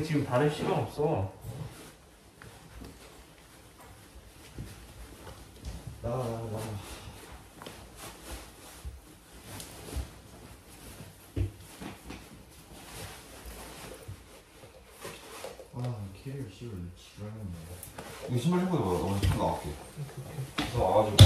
그게 지금 다를 시간 없어. 나가 나가 나가 아 캐리어 씌울 지랄했네 이거 신발 신고 해봐. 오늘 좀 나갈게. 그래서 와가지고.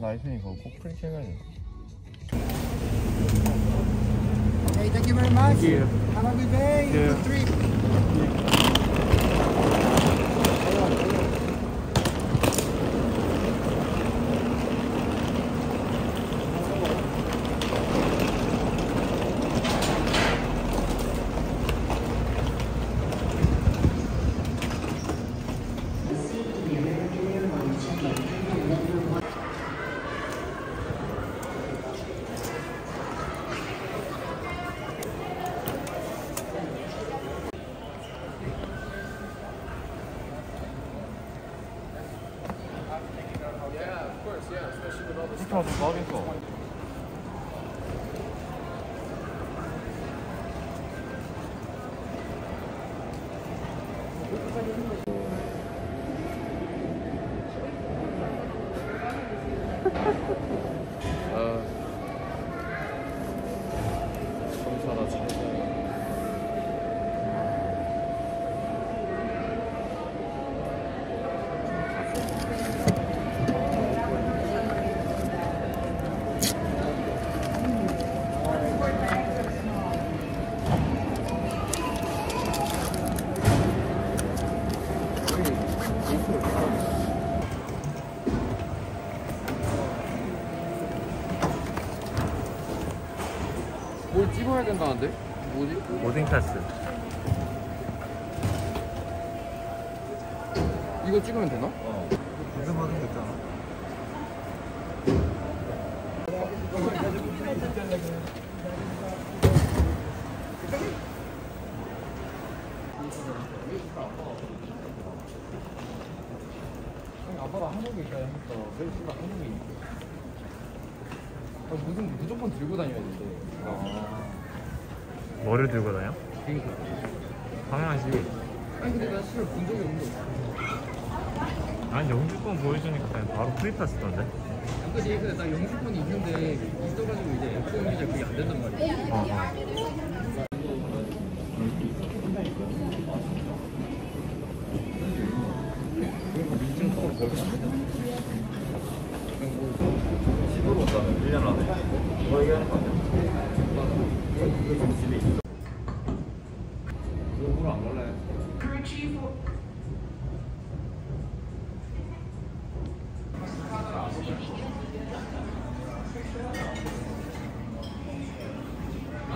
라이센이 그거 꼭 프린트해가야 돼 Okay, thank you very much. Thank you. Have a good day. Yeah. Good trip. 된다는데? 뭐지? 모든 클래스. 이거 찍으면 되나? 무슨 받은 거 있잖아. 아빠가 한국에 있다 하니까 왜 씨발 한국에 있지? 아, 무슨 무조건 들고 다녀야 된대. 뭐를 들고 다녀? 당연하지. 아니 근데 나 실을 본 적이 없는데. 아니 영주권 보여주니까 그냥 바로 프리타 쓰던데. 그지 근데 나 영주권이 있는데 있어가지고 이제 F1 비자 그게 안 된단 말이야. 어, 어. 시도로 온다면 1년 안에. 뭐 얘기하는 거 아니야? 집에 있어. 그거 물안 갈래.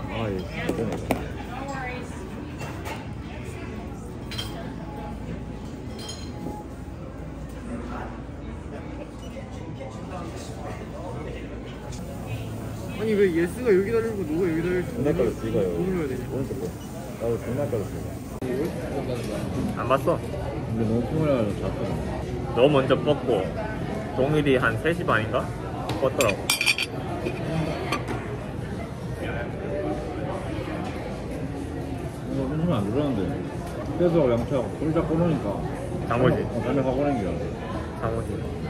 아, 예. 되네. 아니 왜 예스가 여기 달리고 너가 여기 달리고 존나 깔렸어, 이거요. 뭐 눌러야 되지? 오른쪽 거. 나도 존나 깔렸어. 안 봤어? 근데 너무 피곤해가지고 잤어. 너 먼저 뻗고 동일이 한 3시 반인가? 뻗더라고. 이거 한숨이 안 들어가는데. 그래서 양치하고 불 잡고 놓으니까. 장모지. 어, 담배 하고 오는 게 장모지.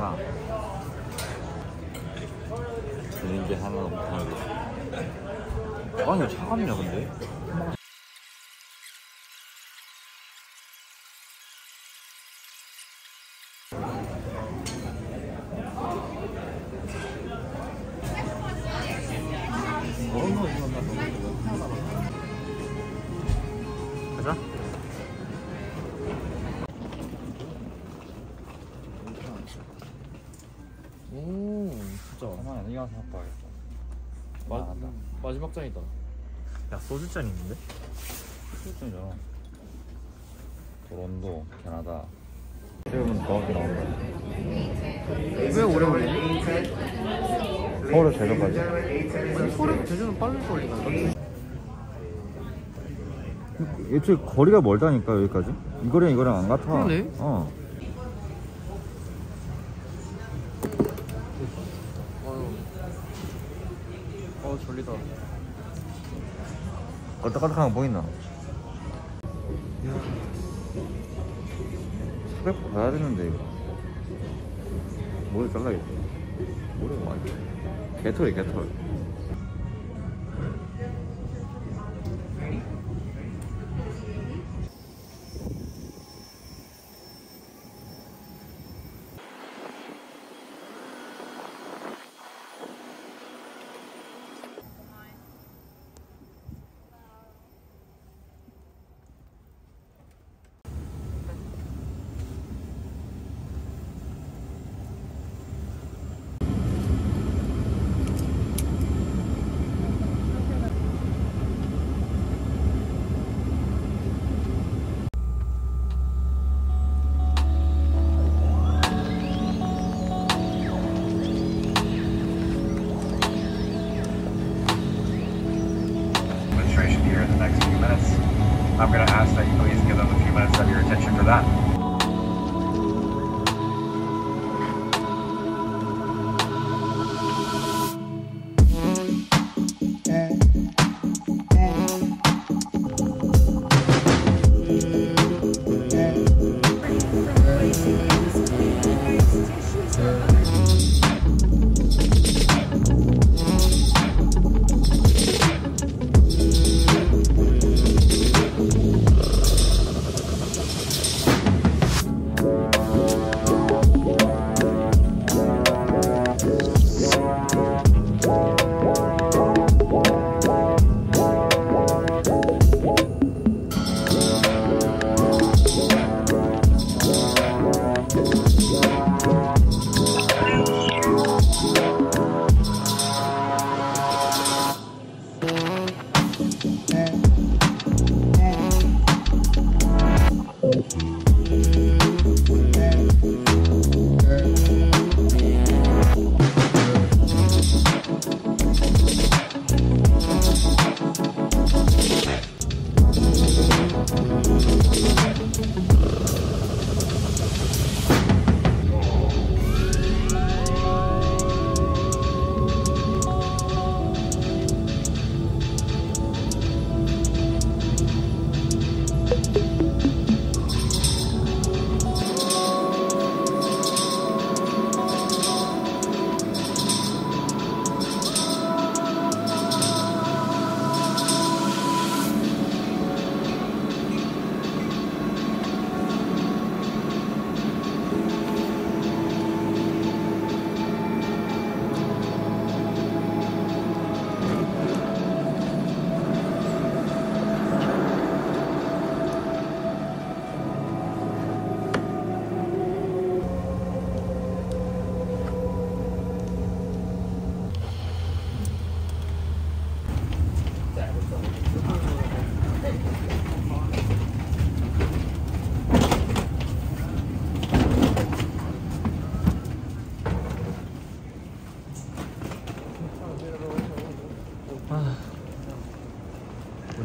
이마지가 이마. 이게 하나 못하고. 아니, 차갑냐, 근데? 잠깐만 이거 한번 봐야겠다. 마, 마지막 잔이다. 야 소주잔 있는데? 실전이잖아. 토론도 캐나다. 지금은 정확히 나온다. 왜 오래 걸리지? 서울에서 제주까지. 아니 서울에서 제주는 빨리 걸리나? 애초에 거리가 멀다니까 여기까지? 이거랑 이거랑 안 같아. 그러네. 어 어휴 어 졸리다 얼떡얼떡한 거 보이나? 차백 봐야 되는데 이거. 머리 잘라야겠다. 머리가 많이 개털이 개털 for that.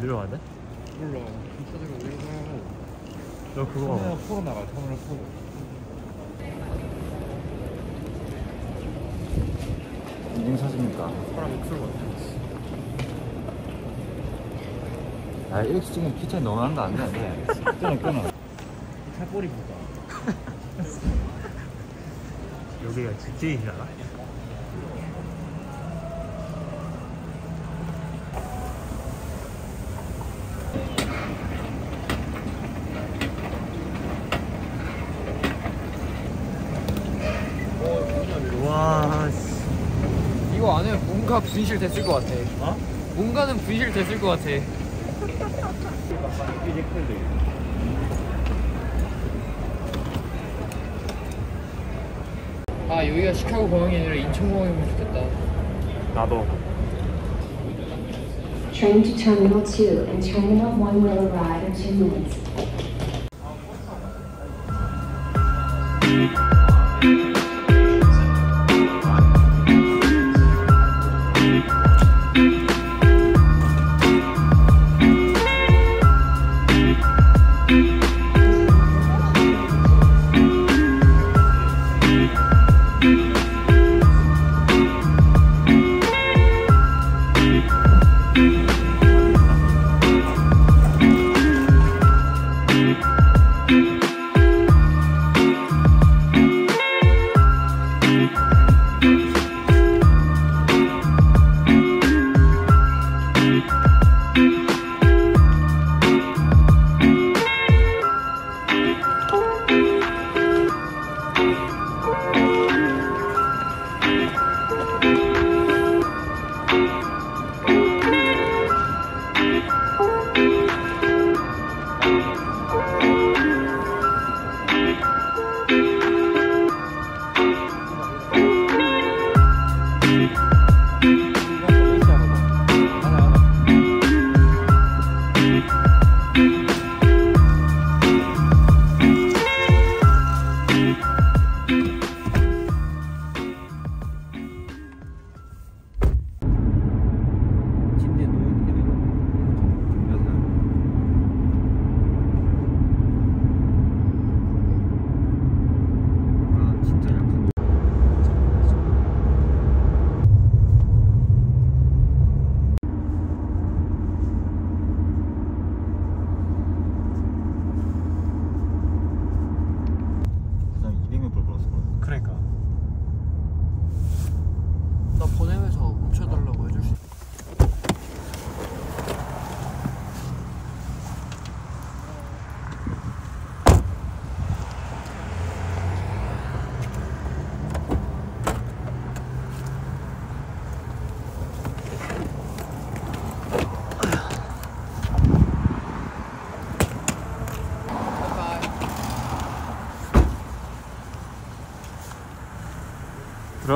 어디로 가야 돼? 몰라 찾으면 어디로 가고 너 그거 봐봐. 포로 나가 터널 포로 인증 사진입니까? 사람 목소리 같아. 아 이렇게 찍으면 키차이 너무 난다 안 돼 안 돼 끊어 끊어 살꼬리 보다 여기가 GTA잖 아. 와, 씨. 이거 안에 뭔가 분실 됐을 것 같아 어? 뭔가는 분실 됐을 것 같아 아 여기가 시카고 공항이 아니라 인천 공항이면 좋겠다 나도 Train to Terminal 2 and Terminal 1 will arrive in 2 minutes.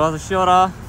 들어가서 쉬어라